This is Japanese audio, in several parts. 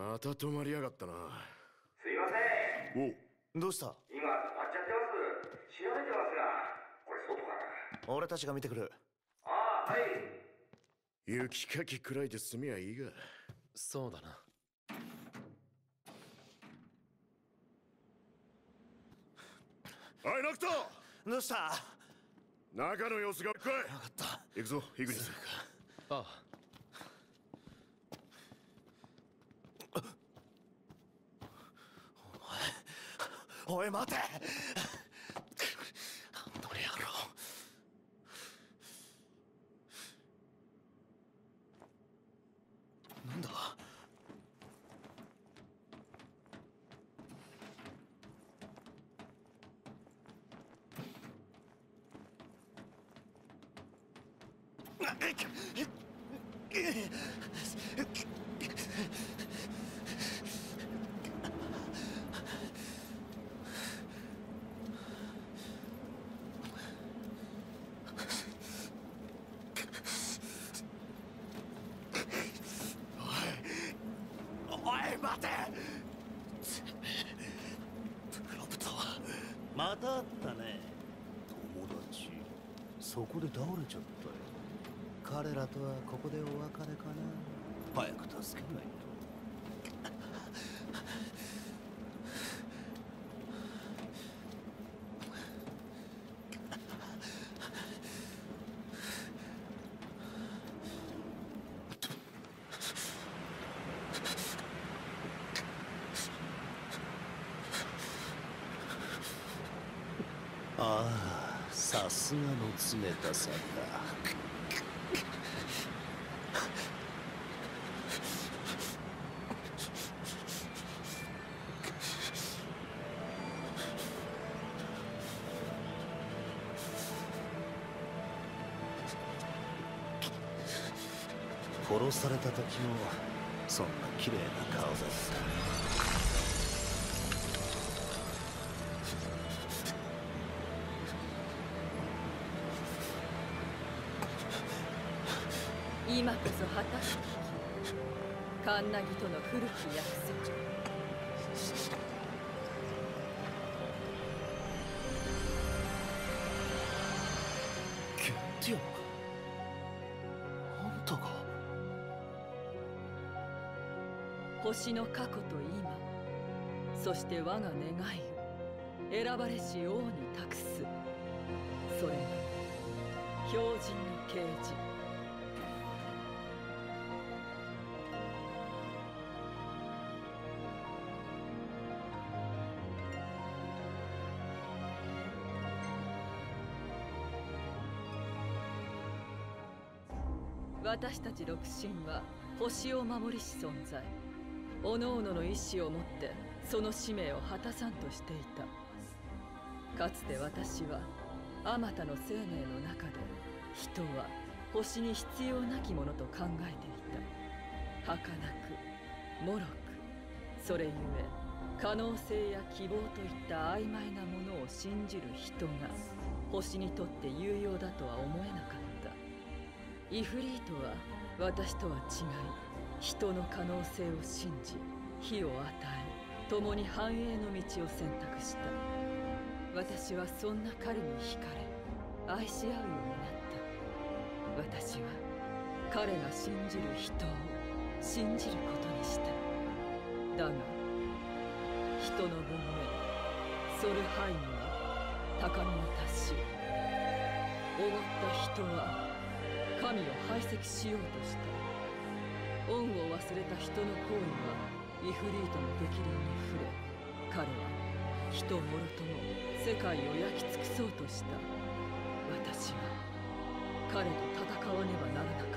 また止まりやがったな。すいません。おどうした？今止まっちゃってます。調べてますがこれ外から。俺たちが見てくる。ああはい。雪かきくらいで済みゃいいが。そうだな。おいノクト！どうした？中の様子が。来い分かった。行くぞヒグニスあおい待てどれやろうなんだおい待て。プロプトはまたあったね友達。そこで倒れちゃったよ。彼らとはここでお別れかな。早く助けないと。ああさすがの冷たさだ殺された時もそんな綺麗な顔だった。今こそ果たす時カンナギとの古き約束ケンティアンあんたが星の過去と今そして我が願いを選ばれし王に託すそれが標準の啓示私たち六神は星を守りし存在。各々の意志を持ってその使命を果たさんとしていた。かつて私はあまたの生命の中で人は星に必要なきものと考えていた。儚く脆くそれゆえ可能性や希望といった曖昧なものを信じる人が星にとって有用だとは思えなかった。イフリートは私とは違い人の可能性を信じ火を与え共に繁栄の道を選択した。私はそんな彼に惹かれ愛し合うようになった。私は彼が信じる人を信じることにした。だが人の文明ソルハイムは高みを達しおごった人は神を排斥しようとした恩を忘れた人の行為はイフリートの激励に触れ彼は人もろとも世界を焼き尽くそうとした。私は彼と戦わねばならなかっ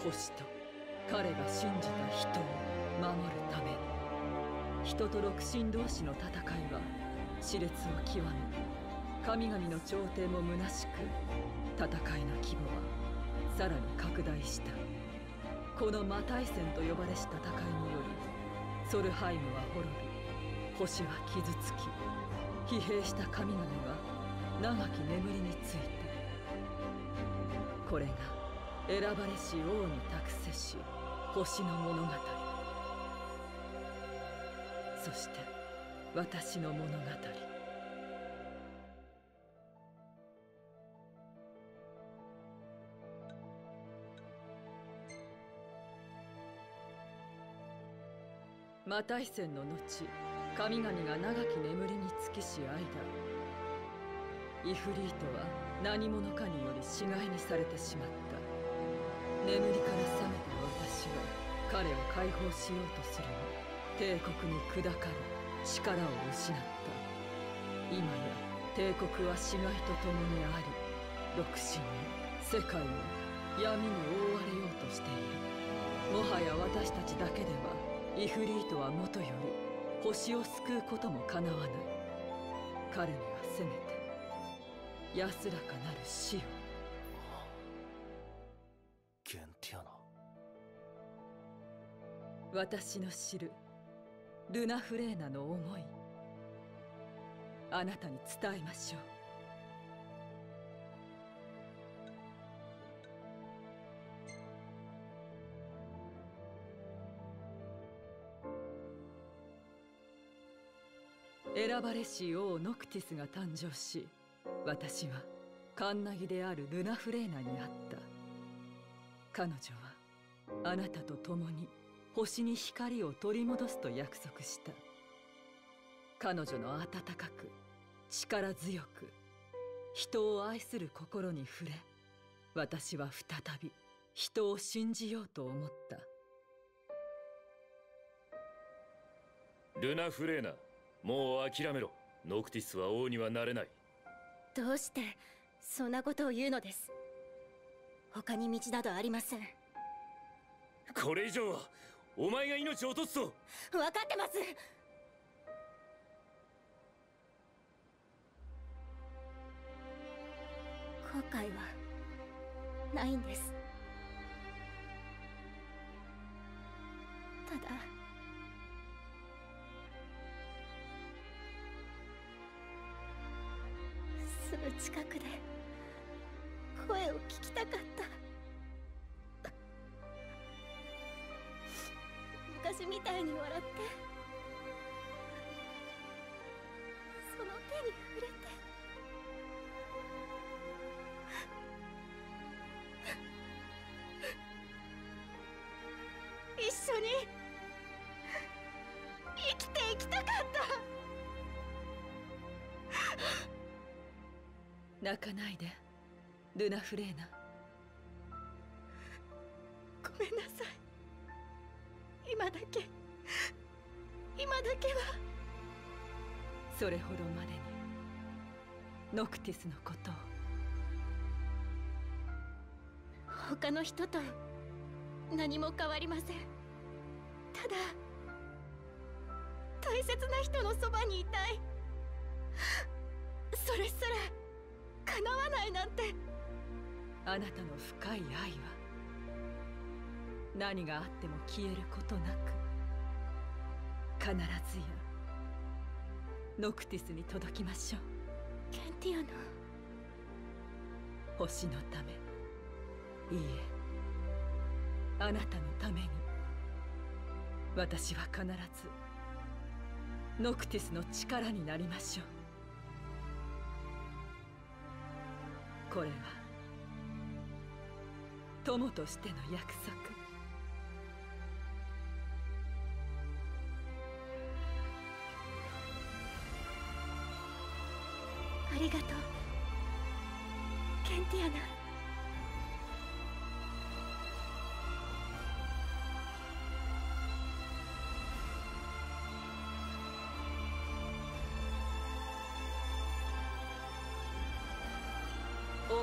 た。星と彼が信じた人を守るために人と六神同士の戦いは熾烈を極め。神々の朝廷も虚しく戦いの規模はさらに拡大した。この魔大戦と呼ばれし戦いによりソルハイムは滅び星は傷つき疲弊した神々は長き眠りについてこれが選ばれし王に託せし星の物語。そして私の物語。マタイセンの後神々が長き眠りにつきし間イフリートは何者かにより死骸にされてしまった。眠りから覚めた私は彼を解放しようとするも帝国に砕かれ力を失った。今や帝国は死骸と共にあり独身に世界も闇に覆われようとしている。もはや私たちだけではイフリートはもとより星を救うこともかなわない彼にはせめて安らかなる死を。ゲンティアナ。私の知るルナフレーナの思い。あなたに伝えましょう選ばれし王ノクティスが誕生し私はカンナギであるルナフレーナに会った。彼女はあなたと共に星に光を取り戻すと約束した。彼女の温かく力強く人を愛する心に触れ私は再び人を信じようと思った。ルナ・フレーナ。もう諦めろ。ノクティスは王にはなれない。どうしてそんなことを言うのです？他に道などありません。これ以上はお前が命を落とすぞ分かってます。後悔はないんです。ただぐ近くで声を聞きたかった。昔みたいに笑って。泣かないで。ルナフレーナ。ごめんなさい。今だけ。今だけは。それほどまでに。ノクティスのことを。他の人と。何も変わりません。ただ。大切な人のそばにいたい。それすら。叶わないなんて。あなたの深い愛は何があっても消えることなく必ずやノクティスに届きましょう。ケンティアナ。星のためいいえあなたのために。私は必ずノクティスの力になりましょうこれは友としての約束。ありがとう。ケンティアナ。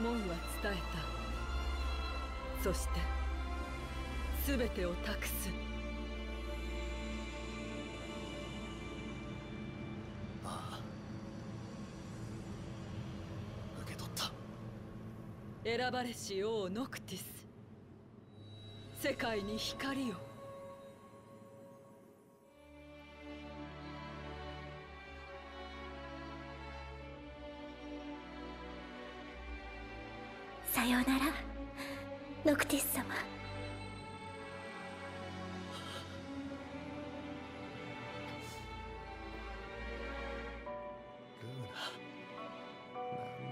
思いは伝えた。そして全てを託す。ああ。受け取った。選ばれし王ノクティス。世界に光をさようならノクティス様ルーナ。なん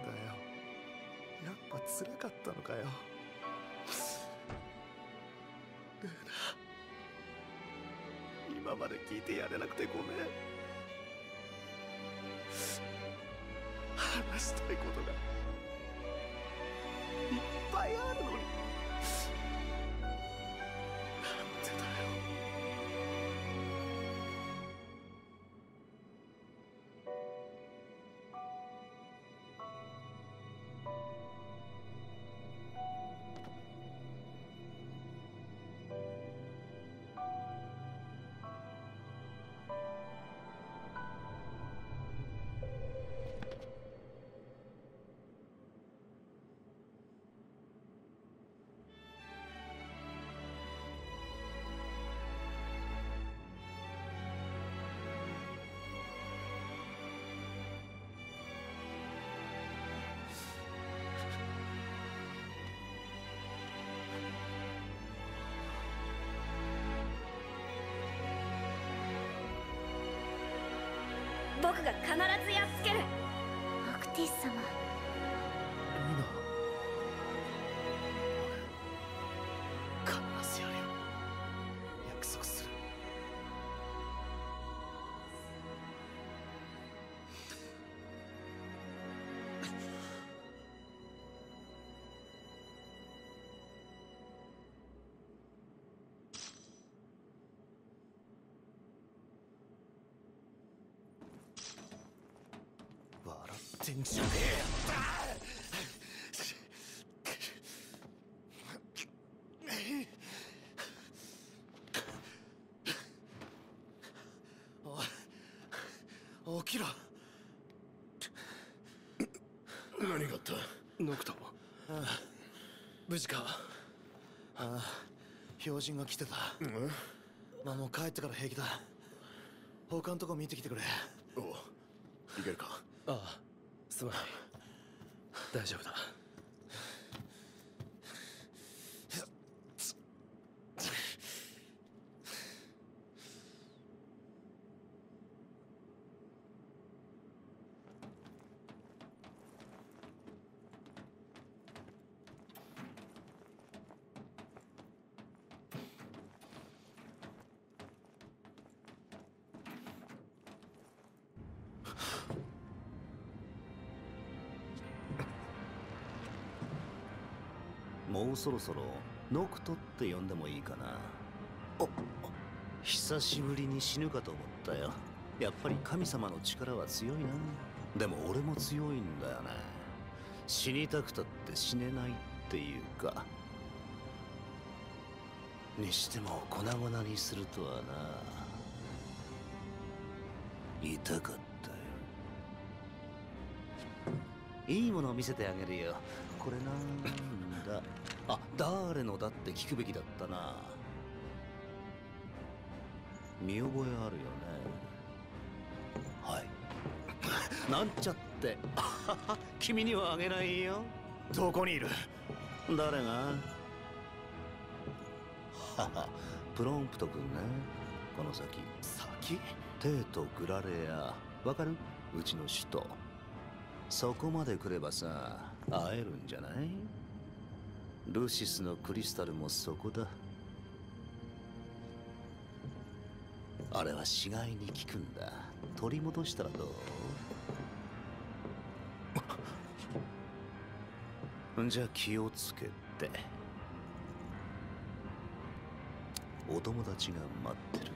だよ。やっつらかったのかよルーナ今まで聞いてやれなくてごめん話したいことが。いっぱ必ずやっつける。オクティス様。ってんじゃねえよおい起きろ何があったノクト無事かああ標準が来てたまあもう帰ってから平気だ他のとこ見てきてくれおういけるか？ああすまない大丈夫だ。もうそろそろノクトって呼んでもいいかな。お久しぶりに死ぬかと思ったよ。やっぱり神様の力は強いな。でも俺も強いんだよね。死にたくたって死ねないっていうか。にしても粉々にするとはな。痛かったよ。いいものを見せてあげるよ。これなだ。あ誰のだって聞くべきだったな。見覚えあるよね。はい。なんちゃって。君にはあげないよ。どこにいる？誰が？はは。プロンプト君ね。この先。先？テート・グラレア。わかる？うちの首都。そこまで来ればさ会えるんじゃない？ルシスのクリスタルもそこだ。あれは死骸に効くんだ。取り戻したらどう？じゃあ気をつけて。お友達が待ってる。